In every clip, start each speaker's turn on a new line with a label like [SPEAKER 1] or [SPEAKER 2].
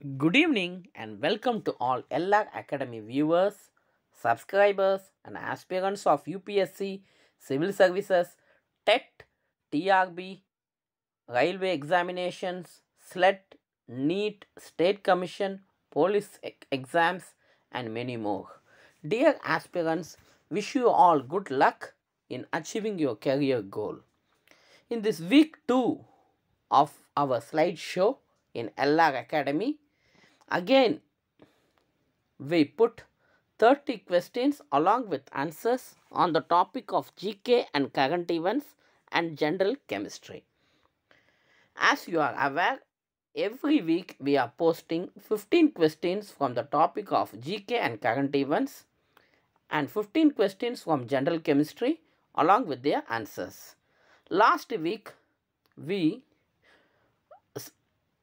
[SPEAKER 1] Good evening and welcome to all LR Academy viewers, subscribers, and aspirants of UPSC, Civil Services, TET, TRB, Railway Examinations, SLET, NEET, State Commission, Police exams, and many more. Dear aspirants, wish you all good luck in achieving your career goal. In this week 2 of our slideshow in LR Academy, again we put 30 questions along with answers on the topic of GK and current events and general chemistry. As you are aware, every week we are posting 15 questions from the topic of GK and current events and 15 questions from general chemistry along with their answers. Last week we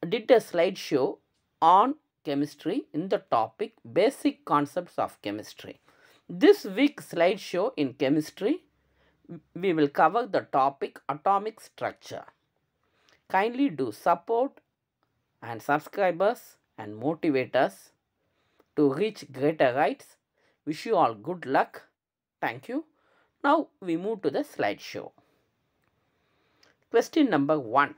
[SPEAKER 1] did a slideshow on chemistry in the topic basic concepts of chemistry. This week's slideshow in chemistry we will cover the topic atomic structure. Kindly do support and subscribe us and motivate us to reach greater heights. Wish you all good luck. Thank you. Now we move to the slideshow. Question number one.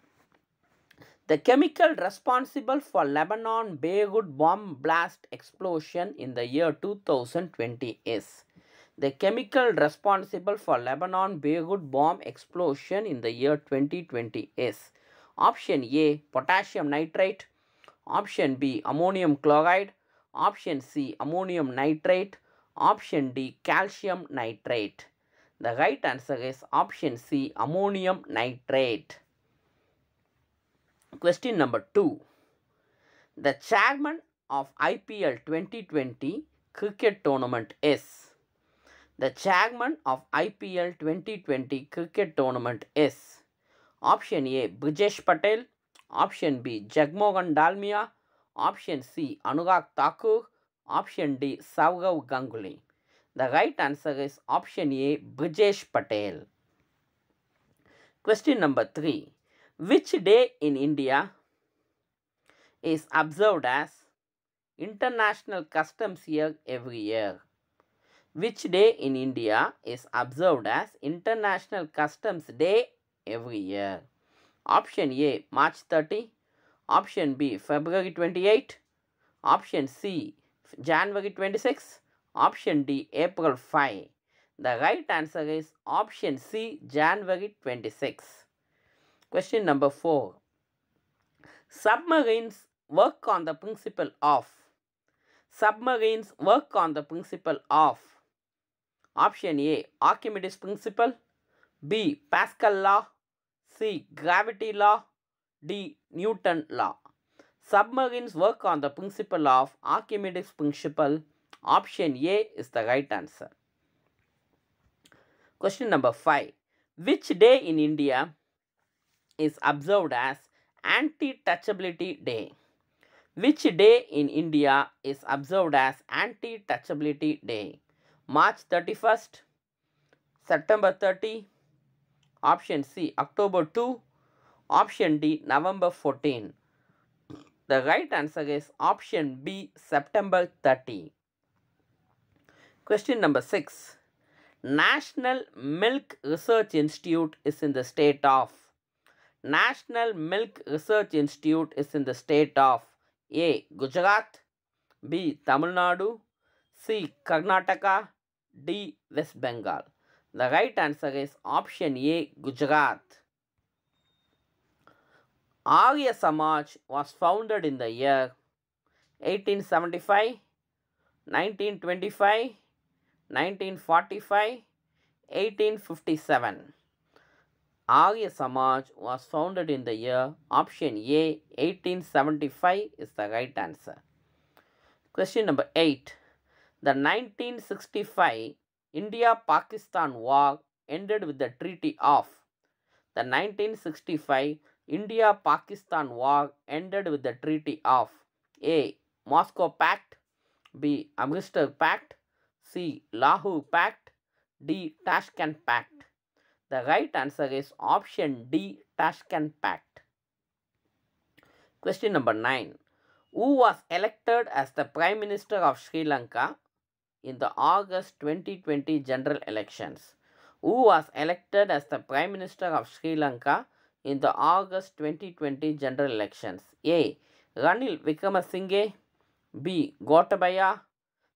[SPEAKER 1] The chemical responsible for Lebanon Beirut bomb blast explosion in the year 2020 is. The chemical responsible for Lebanon Beirut bomb explosion in the year 2020 is. Option A potassium nitrate, option B ammonium chloride, option C ammonium nitrate, option D calcium nitrate. The right answer is option C ammonium nitrate. Question number 2. The chairman of IPL 2020 cricket tournament is the chairman of IPL 2020 cricket tournament is option A Brijesh Patel, option B Jagmohan Dalmia, option C Anurag Thakur, option D Saurav Ganguly. The right answer is option A Brijesh Patel. Question number 3. Which day in India is observed as International Customs Year every year? Which day in India is observed as International Customs Day every year? Option A March 30, option B February 28, option C January 26, option D April 5. The right answer is option C January 26. Question number 4. Submarines work on the principle of submarines work on the principle of option A Archimedes principle B Pascal law C gravity law D Newton law. Submarines work on the principle of Archimedes principle. Option A is the right answer. Question number 5 which day in India is observed as anti-touchability day which day in India is observed as anti-touchability day March 31st, September 30, option C, October 2, option D, November 14. The right answer is option B, September 30. Question number 6. National Milk Research Institute is in the state of National Milk Research Institute is in the state of A. Gujarat B. Tamil Nadu C. Karnataka D. West Bengal. The right answer is option A. Gujarat. Arya Samaj was founded in the year 1875, 1925, 1945, 1857. Arya Samaj was founded in the year option A 1875 is the right answer. Question number 8. The 1965 India Pakistan War ended with the Treaty of. The 1965 India Pakistan War ended with the Treaty of A. Moscow Pact, B. Amritsar Pact, C. Lahore Pact, D. Tashkent Pact. The right answer is option D. Tashkent Pact. Question number 9. Who was elected as the Prime Minister of Sri Lanka in the August 2020 general elections? Who was elected as the Prime Minister of Sri Lanka in the August 2020 general elections? A. Ranil Wickremesinghe B. Gotabaya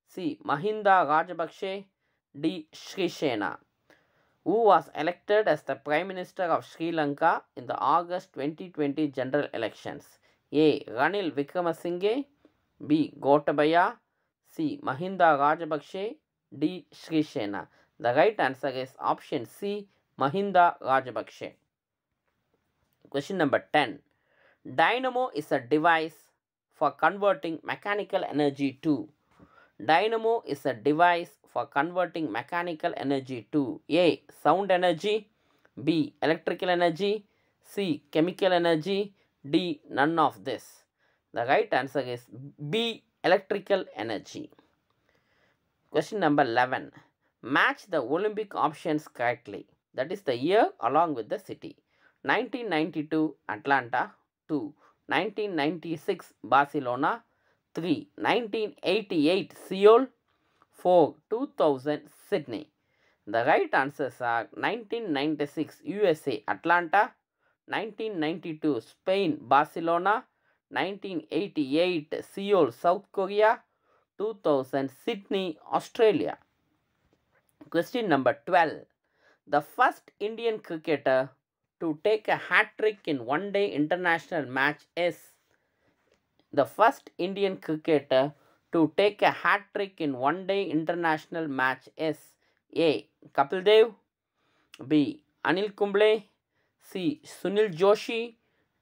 [SPEAKER 1] C. Mahinda Rajapakse D. Sirisena who was elected as the Prime Minister of Sri Lanka in the August 2020 general elections? A. Ranil Wickremesinghe B. Gotabaya C. Mahinda Rajapakse D. Sirisena. The right answer is option C. Mahinda Rajapakse. Question number 10. Dynamo is a device for converting mechanical energy to. Dynamo is a device for converting mechanical energy to A. Sound energy B. Electrical energy C. Chemical energy D. None of this. The right answer is B. Electrical energy. Question number 11. Match the Olympic options correctly. That is the year along with the city. 1992 Atlanta 2. 1996 Barcelona 3. 1988 Seoul 4. 2000 Sydney. The right answers are 1996 USA Atlanta, 1992 Spain Barcelona, 1988 Seoul South Korea, 2000 Sydney Australia. Question number 12. The first Indian cricketer to take a hat trick in one day international match is the first Indian cricketer to take a hat trick in one day international match is A. Kapil Dev B. Anil Kumble C. Sunil Joshi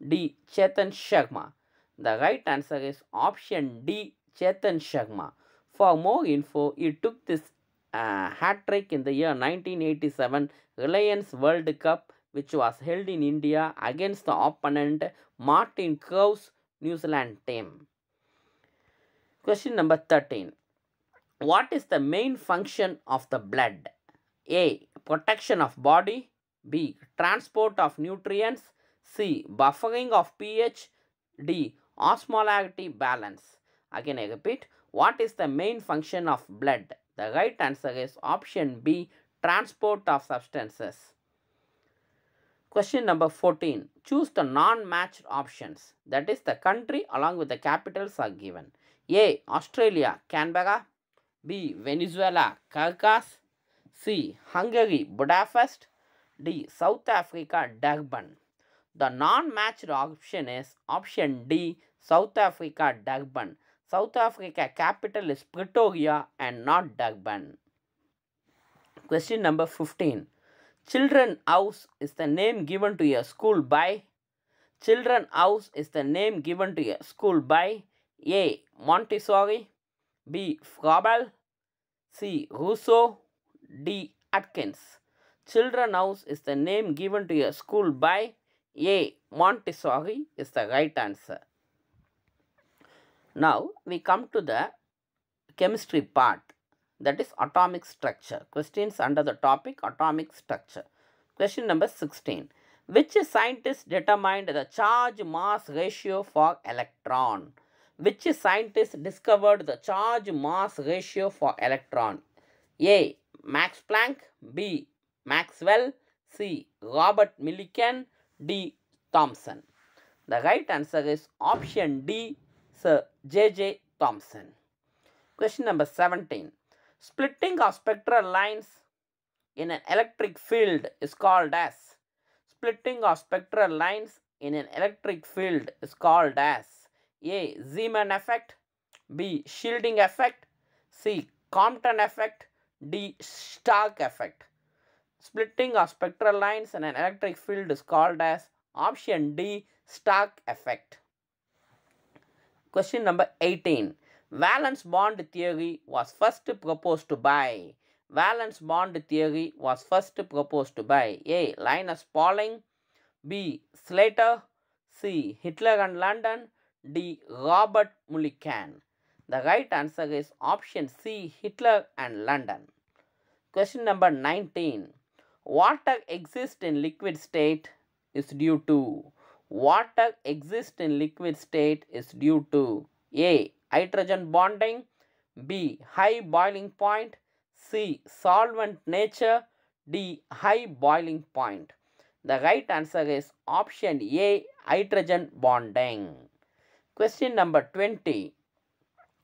[SPEAKER 1] D. Chetan Sharma. The right answer is option D. Chetan Sharma. For more info, he took this uh, hat trick in the year 1987 Reliance World Cup which was held in India against the opponent Martin Crowe's New Zealand team. Question number 13. What is the main function of the blood? A. Protection of body. B. Transport of nutrients. C. Buffering of pH. D. Osmolarity balance. Again I repeat. What is the main function of blood? The right answer is option B. Transport of substances. Question number 14. Choose the non-matched options. That is the country along with the capitals are given. A. Australia, Canberra. B. Venezuela, Caracas. C. Hungary, Budapest. D. South Africa, Durban. The non-matched option is option D. South Africa, Durban. South Africa capital is Pretoria and not Durban. Question number 15. Children House is the name given to a school by Children House is the name given to a school by A. Montessori B. Froebel C. Rousseau D. Atkins. Children House is the name given to a school by A. Montessori is the right answer. Now we come to the chemistry part that is atomic structure. Questions under the topic atomic structure. Question number 16. Which scientist determined the charge mass ratio for electron? Which scientist discovered the charge mass ratio for electron? A. Max Planck B. Maxwell C. Robert Millikan D. Thomson. The right answer is option D. Sir J.J. Thomson. Question number 17. Splitting of spectral lines in an electric field is called as splitting of spectral lines in an electric field is called as A. Zeeman effect B. Shielding effect C. Compton effect D. Stark effect. Splitting of spectral lines in an electric field is called as option D. Stark effect. Question number 18. Valence bond theory was first proposed by Valence bond theory was first proposed by A. Linus Pauling B. Slater C. Heitler and London D. Robert Mulliken. The right answer is option C. Heitler and London. Question number 19. Water exists in liquid state is due to water exists in liquid state is due to A. Hydrogen bonding. B. High boiling point. C. Solvent nature. D. High boiling point. The right answer is option A. Hydrogen bonding. Question number 20.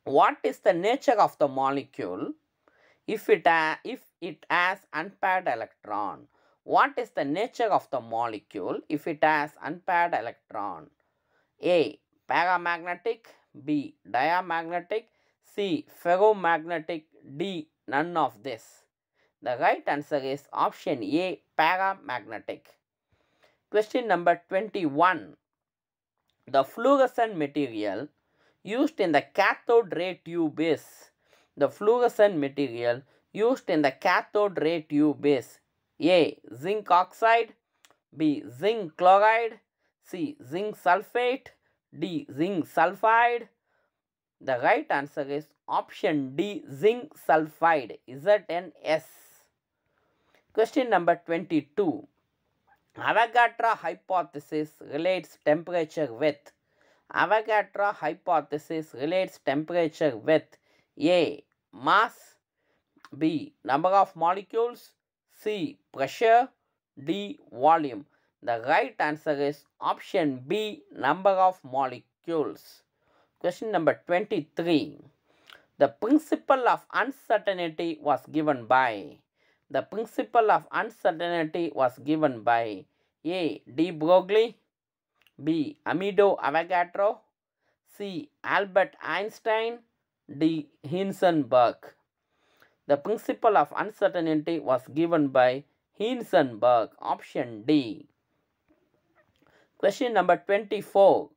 [SPEAKER 1] What is the nature of the molecule if it, if it has unpaired electron? What is the nature of the molecule if it has unpaired electron? A. Paramagnetic. B. Diamagnetic. C. Ferromagnetic. D. None of this. The right answer is option A. Paramagnetic. Question number 21. The fluorescent material used in the cathode ray tube is the fluorescent material used in the cathode ray tube is A. Zinc oxide B. Zinc chloride C. Zinc sulfate D. Zinc sulfide The right answer is option D. Zinc sulfide ZNS Question number 22 Avogadro hypothesis relates temperature with Avogadro hypothesis relates temperature with A. Mass B. Number of molecules C. Pressure D. Volume The right answer is option B. Number of molecules Question number 23 The principle of uncertainty was given by the principle of uncertainty was given by A. De Broglie, B. Amedeo Avogadro, C. Albert Einstein, D. Heisenberg. The principle of uncertainty was given by Heisenberg, option D. Question number 24.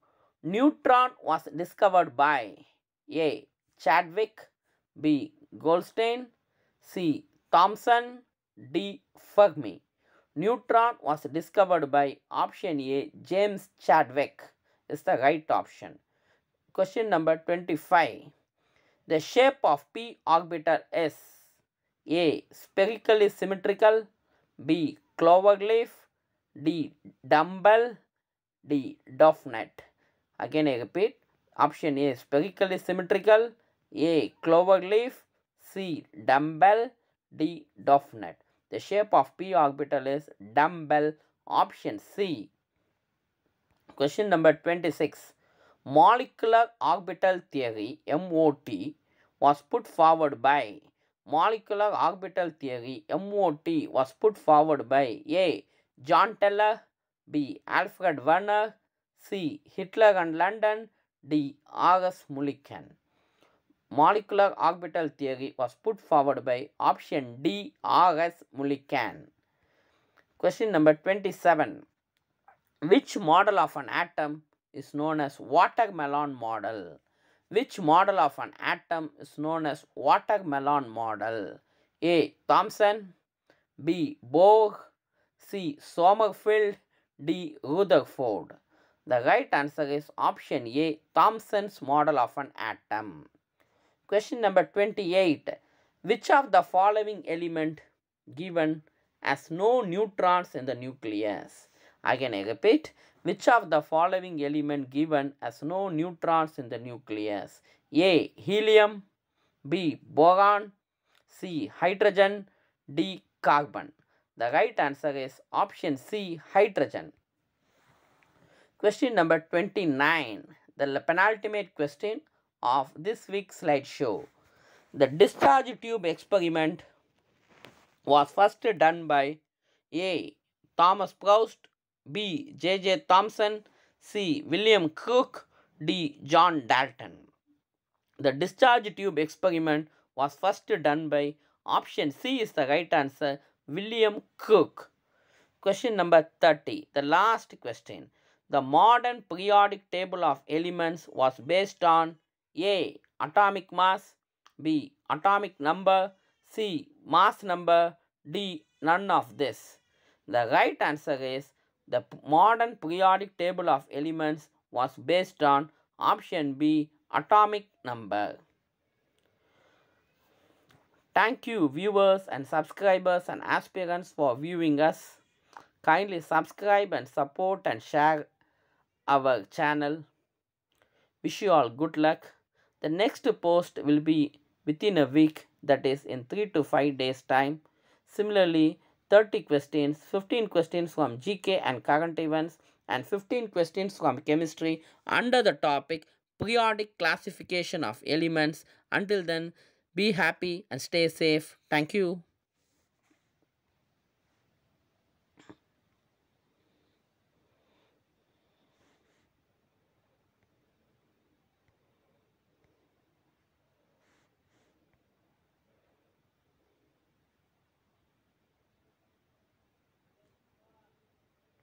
[SPEAKER 1] Neutron was discovered by A. Chadwick, B. Goldstein, C. Thomson, D. Fermi. Neutron was discovered by option A. James Chadwick is the right option. Question number 25. The shape of p orbital is A. Spherically symmetrical B. Cloverleaf D. Dumbbell D. Dovenet. Again I repeat. Option A. Spherically symmetrical A. Cloverleaf C. Dumbbell D. Dovenet. The shape of p orbital is dumbbell. Option C. Question number 26. Molecular orbital theory MOT was put forward by molecular orbital theory MOT was put forward by A. John Teller B. Alfred Werner C. Heitler and London D. R.S. Mulliken. Molecular orbital theory was put forward by option D. R.S. Mulliken. Question number 27. Which model of an atom is known as watermelon model? Which model of an atom is known as watermelon model? A. Thomson B. Bohr C. Sommerfeld D. Rutherford. The right answer is option A. Thomson's model of an atom. Question number 28. Which of the following element given as no neutrons in the nucleus? Again I repeat. Which of the following element given as no neutrons in the nucleus? A. Helium B. Boron C. Hydrogen D. Carbon. The right answer is option C. Hydrogen. Question number 29. The penultimate question of this week's slideshow. The discharge tube experiment was first done by A. Thomas Proust, B. J. J. Thomson, C. William Crook, D. John Dalton. The discharge tube experiment was first done by option C is the right answer, William Crook. Question number 30, the last question. The modern periodic table of elements was based on A. Atomic mass, B. Atomic number, C. Mass number, D. None of this. The right answer is the modern periodic table of elements was based on option B. Atomic number. Thank you viewers and subscribers and aspirants for viewing us. Kindly subscribe and support and share our channel. Wish you all good luck. The next post will be within a week that is in 3 to 5 days time. Similarly, 30 questions, 15 questions from GK and current events and 15 questions from chemistry under the topic periodic classification of elements. Until then, be happy and stay safe. Thank you.